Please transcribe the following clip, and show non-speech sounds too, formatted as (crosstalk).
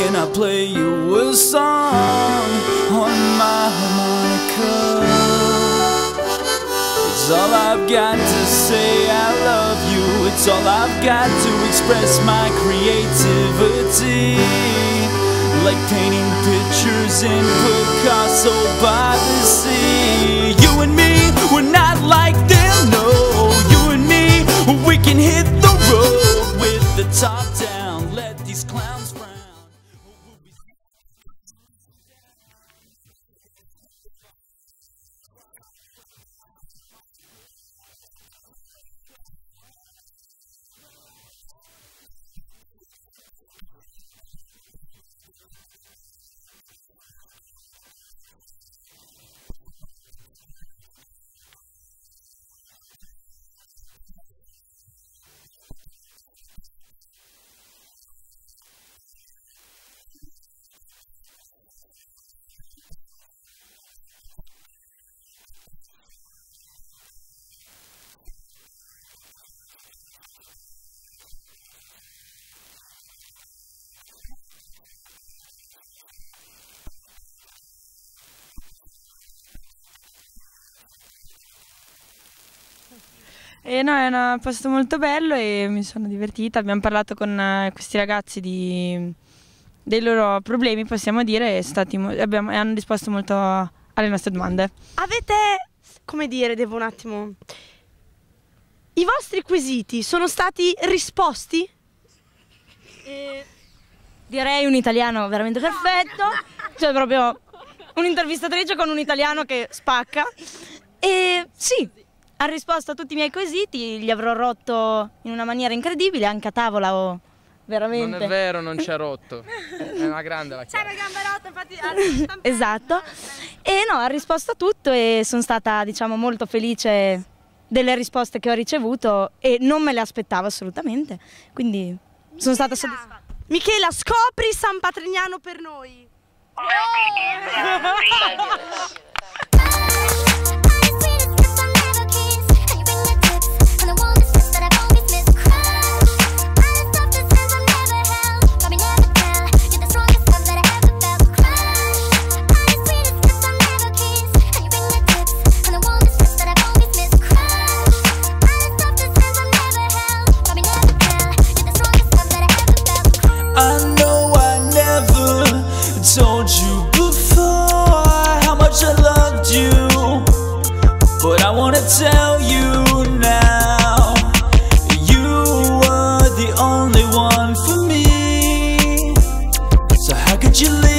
can I play you a song on my harmonica? It's all I've got to say, I love you. It's all I've got to express my creativity. Like painting pictures in Picasso by the sea. You and me, we're not like them, no. You and me, we can hit E no, è un posto molto bello e mi sono divertita. Abbiamo parlato con eh, questi ragazzi di- dei loro problemi, possiamo dire, e, stati mo- abbiamo- e hanno risposto molto alle nostre domande. Avete, come dire, devo un attimo... I vostri quesiti sono stati risposti? Direi un italiano veramente perfetto, cioè proprio un'intervistatrice con un italiano che spacca. E sì, ha risposto a tutti i miei quesiti, li avrò rotto in una maniera incredibile, anche a tavola ho veramente... Non è vero, non c'è rotto. È una grande la chiave. (laughs) Esatto. E no, ha risposto a tutto e sono stata, diciamo, molto felice delle risposte che ho ricevuto e non me le aspettavo assolutamente. Quindi sono stata soddisfatta. Michela, scopri San Patrignano per noi. I (laughs) told you before how much I loved you But I wanna tell you now You were the only one for me So how could you leave?